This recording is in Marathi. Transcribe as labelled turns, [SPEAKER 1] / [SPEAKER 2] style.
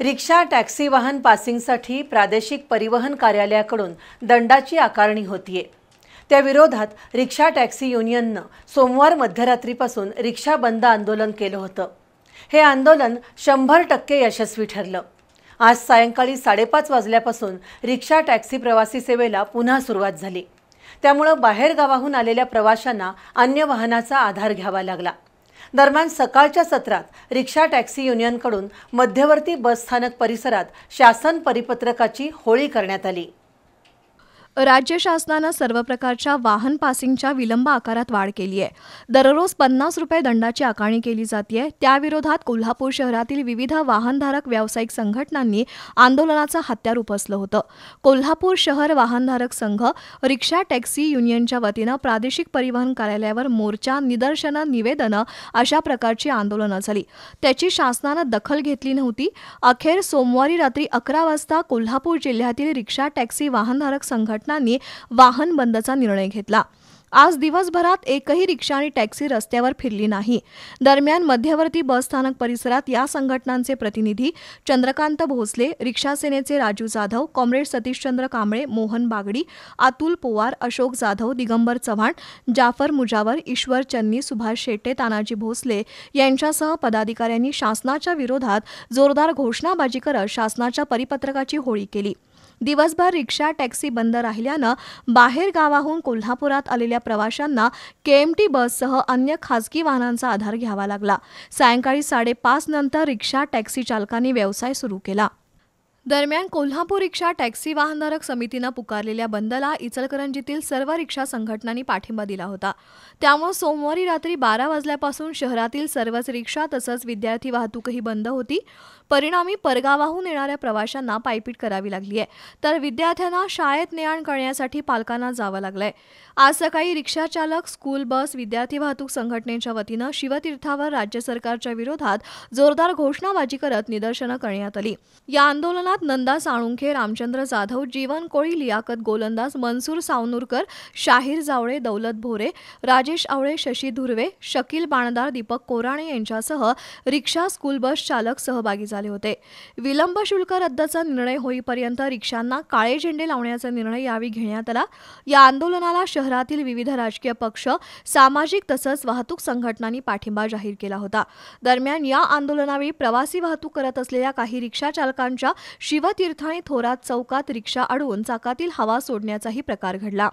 [SPEAKER 1] रिक्षा टॅक्सी वाहन पासिंगसाठी प्रादेशिक परिवहन कार्यालयाकडून दंडाची आकारणी होतीये. त्याविरोधात रिक्षा टॅक्सी युनियननं सोमवार मध्यरात्रीपासून रिक्षा बंद आंदोलन केलं होतं. हे आंदोलन शंभर टक्के यशस्वी ठरलं. आज सायंकाळी साडेपाच वाजल्यापासून रिक्षा टॅक्सी प्रवासी सेवेला पुन्हा सुरुवात झाली. त्यामुळं बाहेरगावाहून आलेल्या प्रवाशांना अन्य वाहनाचा आधार घ्यावा लागला. दरम्यान सकाळच्या सत्रात रिक्षा टॅक्सी युनियनकडून मध्यवर्ती बसस्थानक परिसरात शासन परिपत्रकाची होळी करण्यात आली.
[SPEAKER 2] राज्य शासनानं सर्व प्रकारच्या वाहन पासिंगच्या विलंब आकारात वाढ केली आहे. दररोज पन्नास रुपये दंडाची आकारणी केली जाते त्याविरोधात कोल्हापूर शहरातील विविध वाहनधारक व्यावसायिक संघटनांनी आंदोलनाचं हत्यार उपसलं होतं. कोल्हापूर शहर वाहनधारक संघ रिक्षा टॅक्सी युनियनच्या वतीनं प्रादेशिक परिवहन कार्यालयावर मोर्चा निदर्शनं निवेदनं अशा प्रकारची आंदोलनं झाली. त्याची शासनानं दखल घेतली नव्हती. अखेर सोमवारी रात्री अकरा वाजता कोल्हापूर जिल्ह्यातील रिक्षा टॅक्सी वाहनधारक संघटना संघटनांनी वाहन बंदचा निर्णय घेतला. आज दिवसभरात एकही रिक्षा आणि टॅक्सी रस्त्यावर फिरली नाही. दरम्यान मध्यवर्ती बस स्थानक परिसरात या संघटनांचे प्रतिनिधी चंद्रकांत भोसले रिक्षा सेनेचे राजू जाधव कॉम्रेड सतीशचंद्र कांबळे मोहन बागडी अतुल पोवार अशोक जाधव दिगंबर चव्हाण जाफर मुजावर ईश्वर चन्नी सुभाष शेट्टे तानाजी भोसले यांच्यासह पदाधिकाऱ्यांनी शासनाच्या विरोधात जोरदार घोषणाबाजी करत शासनाच्या परिपत्रकाची होळी केली. दिवसभर रिक्षा टॅक्सी बंद राहिल्यानं बाहेर गावाहून कोल्हापुरात आलेल्या प्रवाशांना केएमटी बससह अन्य खासगी वाहनांचा आधार घ्यावा लागला. सायंकाळी साडेपाच नंतर रिक्षा टॅक्सी चालकांनी व्यवसाय सुरू केला. दरम्यान कोल्हापूर रिक्षा टॅक्सी वाहनधारक समितीनं पुकारलेल्या बंदला इचलकरंजीतील सर्व रिक्षा संघटनांनी पाठिंबा दिला होता. त्यामुळे सोमवारी रात्री बारा वाजल्यापासून शहरातील सर्वच रिक्षा तसंच विद्यार्थी वाहतूकही बंद होती. परिणामी परगावाहून येणाऱ्या प्रवाशांना पायपीट करावी लागली आहे तर विद्यार्थ्यांना शाळेत ने आण करण्यासाठी पालकांना जावं लागलंय. आज सकाळी रिक्षा चालक स्कूल बस विद्यार्थी वाहतूक संघटनेच्या वतीनं शिवतीर्थावर राज्य सरकारच्या विरोधात जोरदार घोषणाबाजी करत निदर्शनं करण्यात आली. या आंदोलनात नंदा साळुंखे रामचंद्र जाधव जीवन कोळी लियाकत गोलंदाज मनसूर सावनूरकर शाहीर जावळे दौलत भोरे राजेश आवळे शशी धुर्वे शकील बाणदार दीपक कोराणे यांच्यासह रिक्षा स्कूल बस चालक सहभागी झाले झाले होते. विलंब शुल्क रद्दचा निर्णय होईपर्यंत रिक्षांना काळे झेंडे लावण्याचा निर्णय यावेळी घेण्यात आला. या आंदोलनाला शहरातील विविध राजकीय पक्ष सामाजिक तसंच वाहतूक संघटनांनी पाठिंबा जाहीर केला होता. दरम्यान या आंदोलनावेळी प्रवासी वाहतूक करत असलेल्या काही रिक्षा चालकांच्या शिवतीर्थ आणि थोरात चौकात रिक्षा अडवून चाकातील हवा सोडण्याचाही प्रकार घडला.